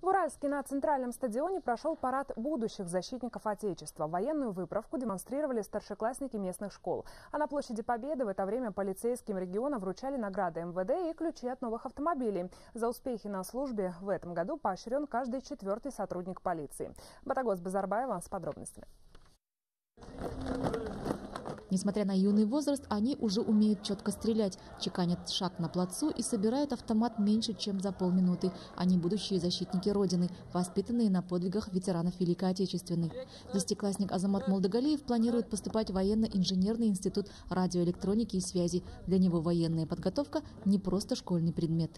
В Уральске на центральном стадионе прошел парад будущих защитников Отечества. Военную выправку демонстрировали старшеклассники местных школ. А на площади Победы в это время полицейским региона вручали награды МВД и ключи от новых автомобилей. За успехи на службе в этом году поощрен каждый четвертый сотрудник полиции. Батагос Базарбаева с подробностями. Несмотря на юный возраст, они уже умеют четко стрелять, чеканят шаг на плацу и собирают автомат меньше, чем за полминуты. Они будущие защитники Родины, воспитанные на подвигах ветеранов Великой Отечественной. Десятиклассник Азамат Молдогалиев планирует поступать в военно-инженерный институт радиоэлектроники и связи. Для него военная подготовка не просто школьный предмет.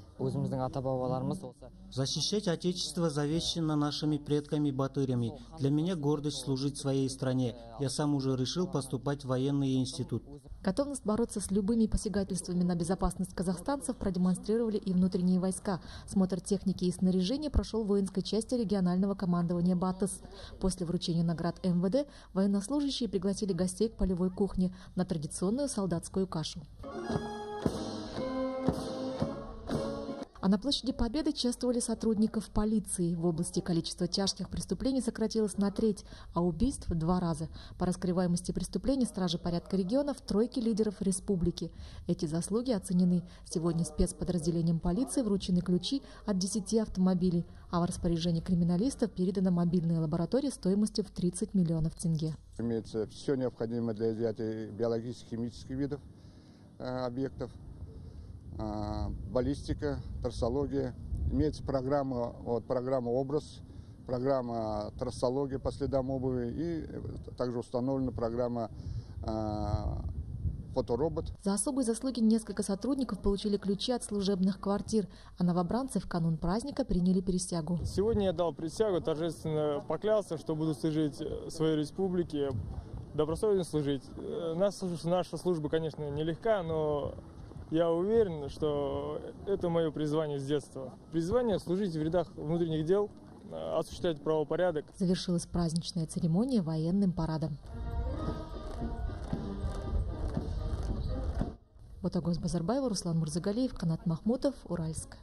Защищать Отечество завещено нашими предками-батырями. Для меня гордость служить своей стране. Я сам уже решил поступать в военный военный институт. Готовность бороться с любыми посягательствами на безопасность казахстанцев продемонстрировали и внутренние войска. Смотр техники и снаряжения прошел в воинской части регионального командования «Батыс». После вручения наград МВД военнослужащие пригласили гостей к полевой кухне на традиционную солдатскую кашу. На площади Победы чествовали сотрудников полиции. В области количество тяжких преступлений сократилось на треть, а убийств в два раза. По раскрываемости преступлений стражи порядка регионов тройки лидеров республики. Эти заслуги оценены. Сегодня спецподразделением полиции вручены ключи от 10 автомобилей, а в распоряжении криминалистов передана мобильная лаборатория стоимостью в 30 миллионов тенге. Имеется все необходимое для изъятия биологических, химических видов э, объектов. А, баллистика, трассология. Имеется программа, вот, программа «Образ», программа трассология по следам обуви и также установлена программа а, фоторобот. За особые заслуги несколько сотрудников получили ключи от служебных квартир, а новобранцы в канун праздника приняли присягу. Сегодня я дал присягу, торжественно поклялся, что буду служить своей республике, добросовестно служить. Э, наша, наша служба, конечно, нелегка, но я уверен, что это мое призвание с детства. Призвание служить в рядах внутренних дел, осуществлять правопорядок. Завершилась праздничная церемония военным парадом. Ботагоз Базарбаева, Руслан Мурзагалиев, Канат Махмутов, Уральск.